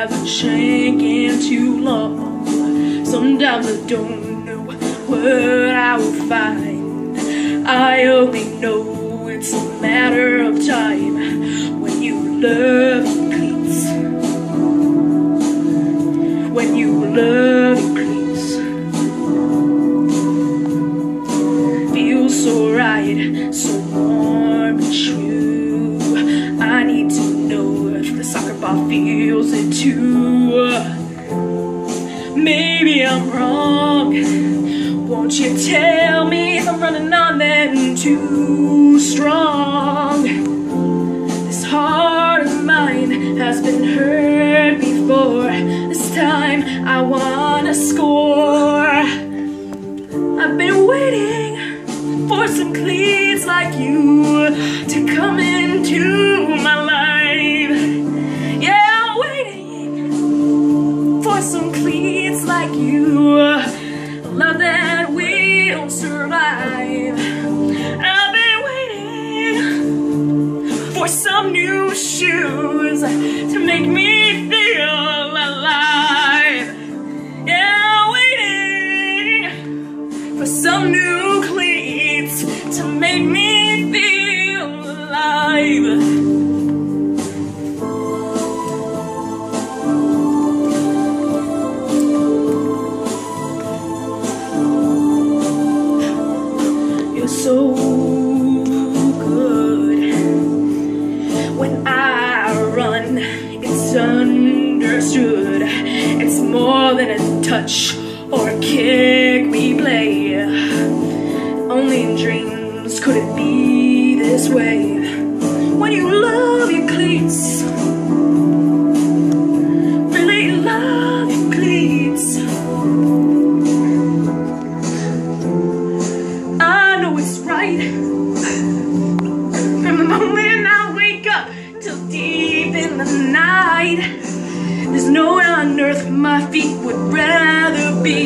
I've been shaking too long. Sometimes I don't know what I will find. I only know it's a matter of time when you love cleats. When you love cleats. Feels so right, so warm and true. Feels it too. Maybe I'm wrong. Won't you tell me if I'm running on them too strong? This heart of mine has been hurt before. This time I wanna score. I've been waiting for some cleats like you to come into my life. For some new shoes to make me feel alive. Yeah, waiting for some new cleats to make me feel alive. It's understood. It's more than a touch or a kick we play. Only in dreams could it be this way. When you love your cleats, really love your cleats. I know it's right. The night, there's nowhere on earth my feet would rather be